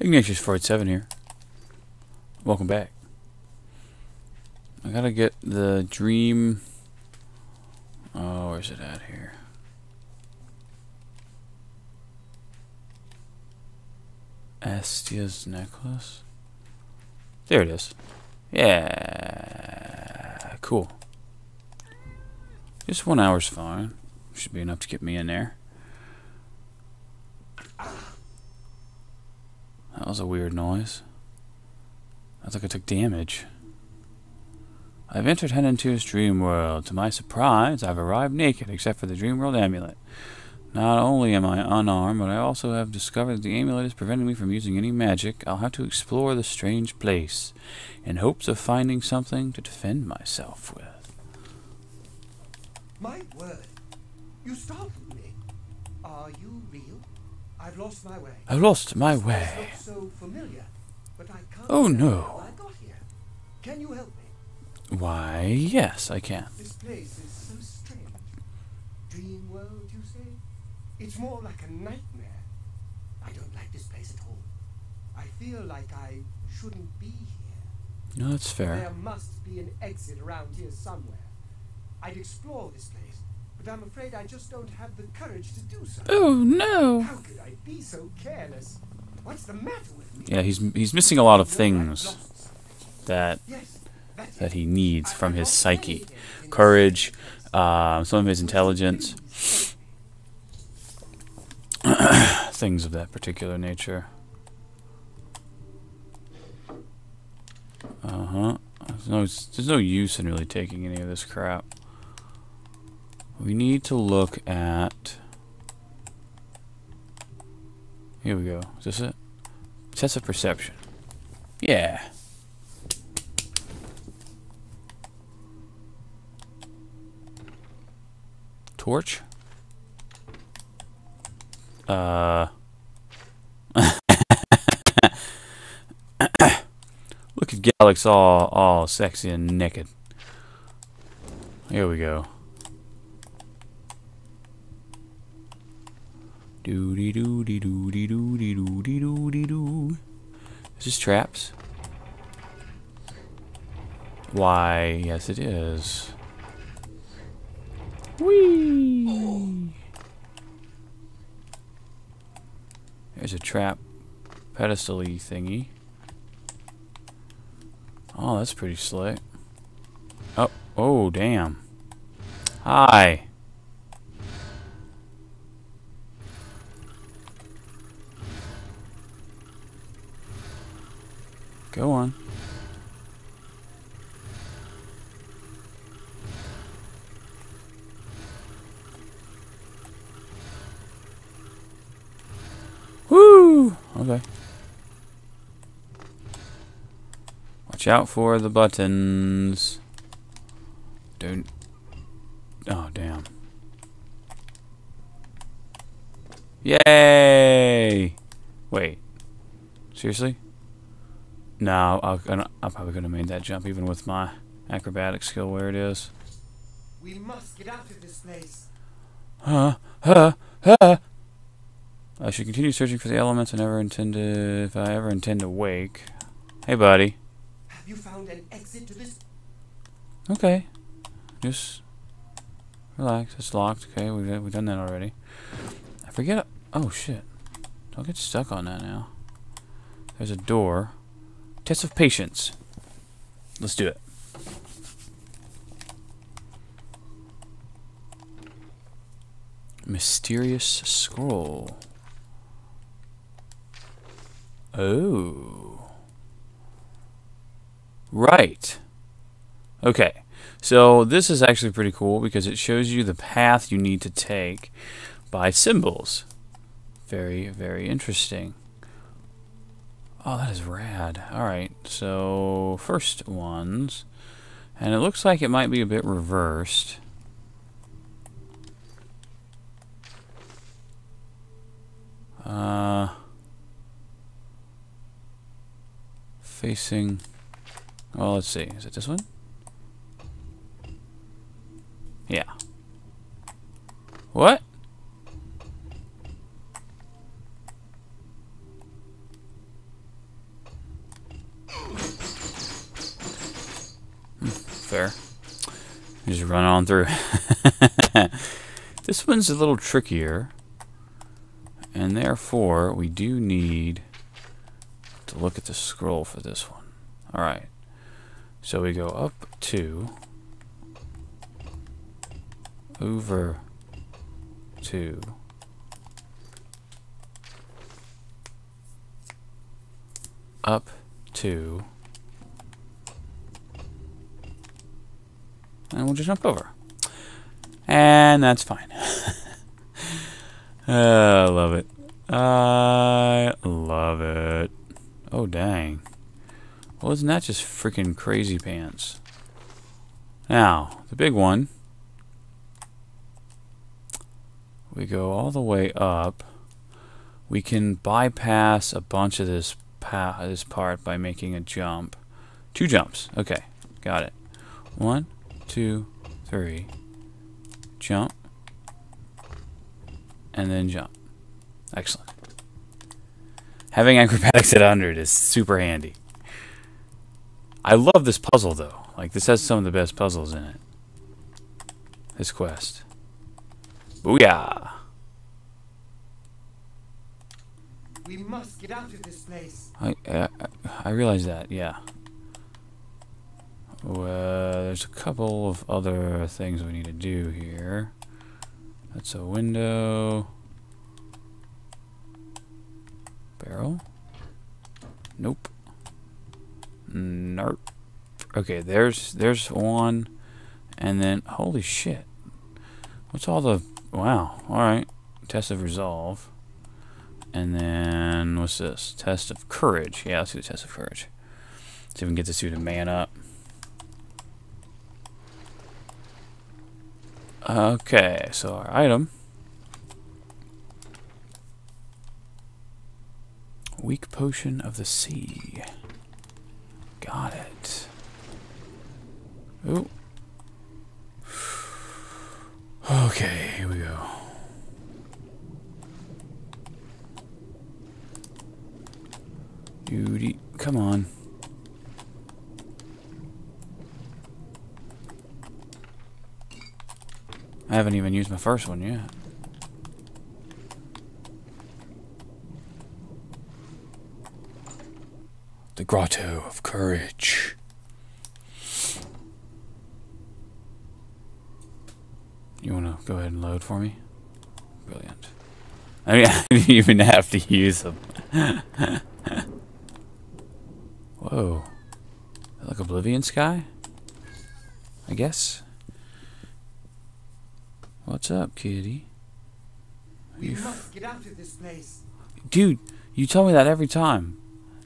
Ignatius487 here. Welcome back. I gotta get the dream. Oh, where's it at here? Astia's necklace? There it is. Yeah. Cool. Just one hour's fine. Should be enough to get me in there. That was a weird noise. I like I took damage. I've entered Henantier's dream world. To my surprise, I've arrived naked, except for the dream world amulet. Not only am I unarmed, but I also have discovered that the amulet is preventing me from using any magic. I'll have to explore the strange place, in hopes of finding something to defend myself with. My word, you startled me. Are you real? I've lost my way. I've lost my way. so familiar, but I can't Oh, no. how I got here. Can you help me? Why, yes, I can. This place is so strange. Dream world, you say? It's more like a nightmare. I don't like this place at all. I feel like I shouldn't be here. No, that's fair. There must be an exit around here somewhere. I'd explore this place, but I'm afraid I just don't have the courage to do so. Oh, no. How could I be so careless? What's the matter with me? Yeah, he's he's missing a lot of things that Yes, that he needs from his psyche, anything in this courage, uh, some of his intelligence, things of that particular nature. Uh huh. There's no, there's no use in really taking any of this crap. We need to look at. Here we go. Is this it? Test of perception. Yeah. Torch? Uh. Look at Galax all, all sexy and naked. Here we go. Doody doody doody doody doody doody doo. Is this traps? Why, yes it is. Whee! There's a trap pedestal-y thingy. Oh, that's pretty slick. Oh, oh, damn. Hi. Go on. Woo! Okay. Watch out for the buttons. Don't. Oh, damn. Yay! Wait. Seriously? No, I'll, I'm probably going to make that jump even with my acrobatic skill where it is. We must get out of this place. Huh? Huh? Huh? I should continue searching for the elements I never intend to, if I ever intend to wake. Hey, buddy. Have you found an exit to this? Okay. Just relax. It's locked. Okay, we've, we've done that already. I forget. Oh, shit. Don't get stuck on that now. There's a door. Test of patience. Let's do it. Mysterious scroll. Oh. Right. Okay. So this is actually pretty cool because it shows you the path you need to take by symbols. Very, very interesting. Oh, that is rad. Alright, so first ones. And it looks like it might be a bit reversed. Uh, facing. Well, let's see. Is it this one? Yeah. What? fair. Just run on through. this one's a little trickier. And therefore, we do need to look at the scroll for this one. Alright. So we go up two. Over two. Up two. And we'll just jump over. And that's fine. I uh, love it. I love it. Oh, dang. Well, isn't that just freaking crazy pants? Now, the big one. We go all the way up. We can bypass a bunch of this pa this part by making a jump. Two jumps. Okay, got it. One, two, three, jump, and then jump. Excellent. Having acrobatics at 100 is super handy. I love this puzzle, though. Like, this has some of the best puzzles in it. This quest. Booyah! We must get out of this place. I, uh, I realize that, yeah. Well, there's a couple of other things we need to do here. That's a window. Barrel? Nope. Nope. Okay, there's there's one. And then, holy shit. What's all the... Wow, alright. Test of resolve. And then, what's this? Test of courage. Yeah, let's do the test of courage. See if we can get this dude to man up. Okay, so our item. Weak potion of the sea. Got it. Ooh. Okay, here we go. Duty, come on. I haven't even used my first one yet. The Grotto of Courage. You want to go ahead and load for me? Brilliant. I mean, I didn't even have to use them. Whoa. Like Oblivion Sky? I guess. What's up, kitty? We you must get out of this place. Dude, you tell me that every time.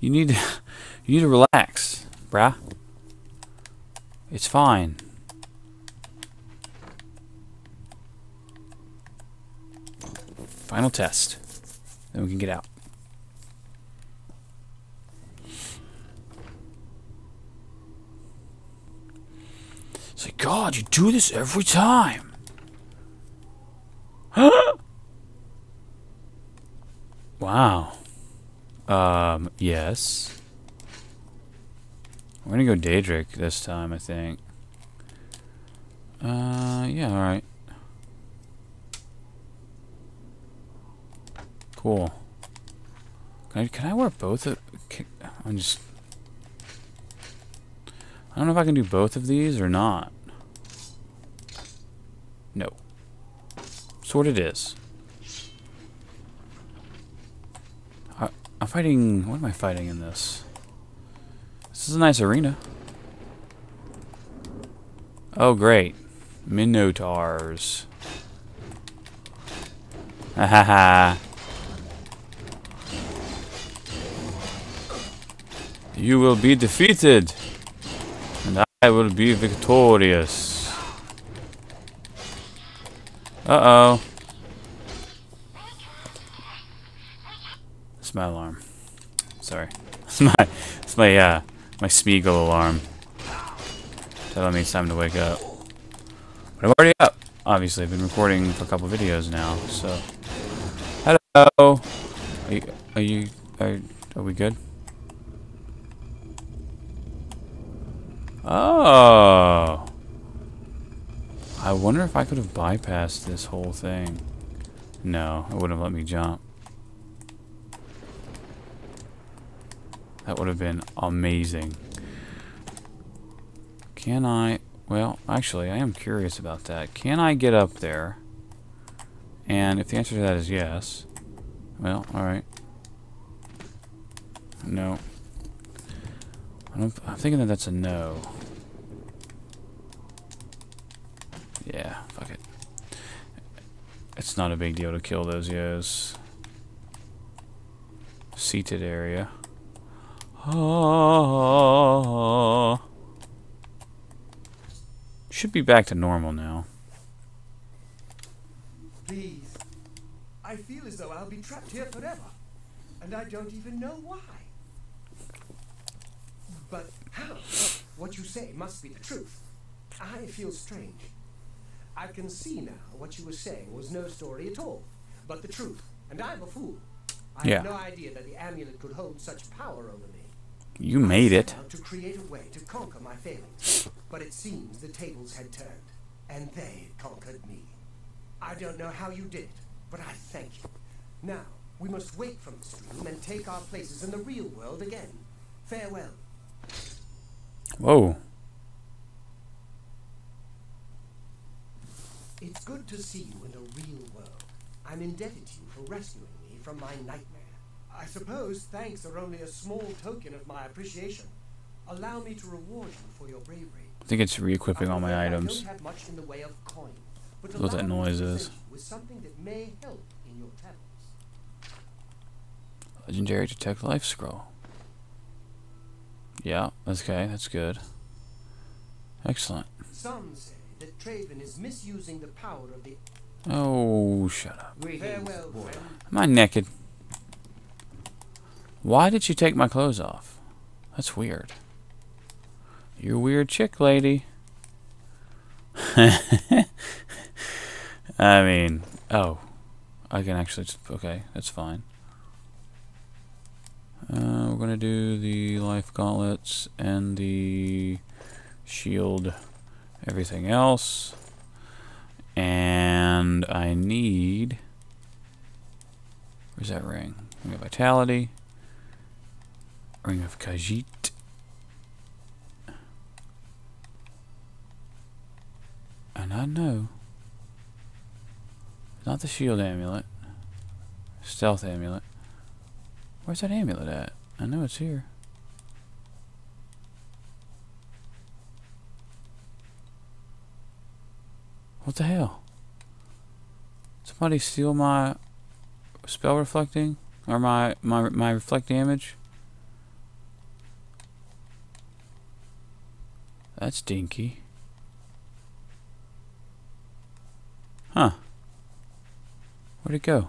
You need to you need to relax, bruh. It's fine. Final test. Then we can get out. It's like, God, you do this every time. Wow. Um, yes. We're gonna go Daedric this time, I think. Uh, yeah, alright. Cool. Can I, can I wear both of... Can, I'm just... I don't know if I can do both of these or not. No. Sword it is. I, I'm fighting... What am I fighting in this? This is a nice arena. Oh, great. Minotaurs. Ha ha ha. You will be defeated. And I will be victorious. Uh-oh. My alarm. Sorry. It's my, it's my, uh, my Smeagol alarm. Telling me it's time to wake up. But I'm already up. Obviously, I've been recording for a couple videos now, so. Hello! Are you, are you, are, are we good? Oh. I wonder if I could have bypassed this whole thing. No, it wouldn't have let me jump. That would have been amazing. Can I... Well, actually, I am curious about that. Can I get up there? And if the answer to that is yes... Well, alright. No. I am thinking that that's a no. Yeah, fuck it. It's not a big deal to kill those yos. Seated area. Should be back to normal now. Please. I feel as though I'll be trapped here forever. And I don't even know why. But how? What you say must be the truth. I feel strange. I can see now what you were saying was no story at all, but the truth. And I'm a fool. I Yeah. had no idea that the amulet could hold such power over me. You made it. to create a way to conquer my failings, but it seems the tables had turned, and they conquered me. I don't know how you did it, but I thank you. Now, we must wake from the stream and take our places in the real world again. Farewell. Whoa. It's good to see you in the real world. I'm indebted to you for rescuing me from my nightmare. I suppose thanks are only a small token of my appreciation. Allow me to reward you for your bravery. I think it's re-equipping all my I'm items. I don't have much in the way of coin, but What that allow me to noise is. With something that may help in your travels. Legendary Detect Life Scroll. Yeah, that's okay. That's good. Excellent. Some say that Traven is misusing the power of the Oh, shut up. farewell, friend. Am I naked? Why did you take my clothes off? That's weird. You're a weird chick, lady. I mean, oh. I can actually, okay, that's fine. Uh, we're gonna do the life gauntlets and the shield, everything else. And I need. Where's that ring? We of Vitality. Ring of Khajiit. And I know. Not the shield amulet. Stealth amulet. Where's that amulet at? I know it's here. What the hell? Somebody steal my spell reflecting or my my my reflect damage? That's dinky. Huh. Where'd it go?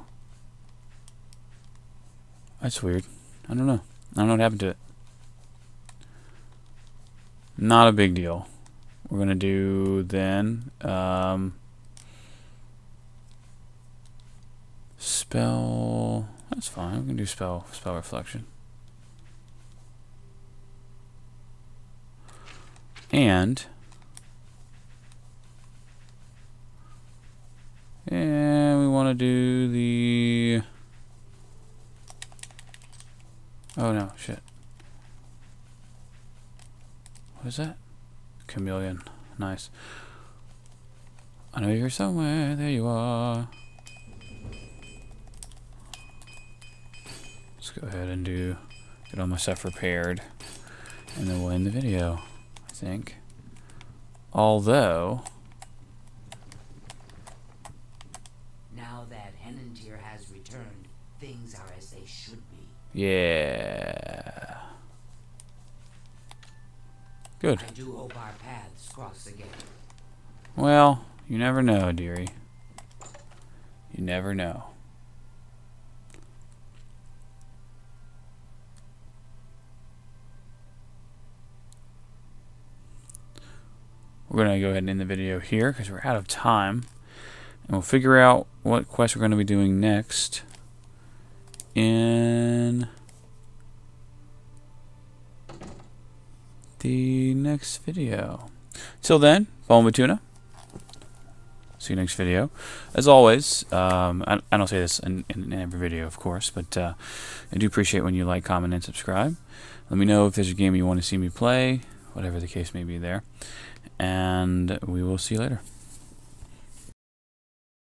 That's weird. I don't know. I don't know what happened to it. Not a big deal. We're gonna do then um, spell. That's fine. We can do spell spell reflection. And and we want to do the. Oh no! Shit. What is that? Chameleon. Nice. I know you're somewhere. There you are. Let's go ahead and do get all my stuff repaired, and then we'll end the video. Think. Although, Now that Henantier has returned, things are as they should be. yeah. Good. I do hope our paths cross again. Well, you never know, dearie. You never know. We're going to go ahead and end the video here because we're out of time. And we'll figure out what quest we're going to be doing next in the next video. Till then, Boma Tuna. See you next video. As always, um, I, I don't say this in, in, in every video, of course, but uh, I do appreciate when you like, comment, and subscribe. Let me know if there's a game you want to see me play, whatever the case may be there. And we will see you later.